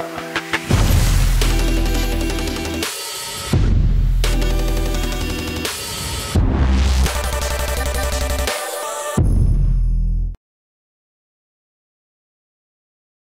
Bye.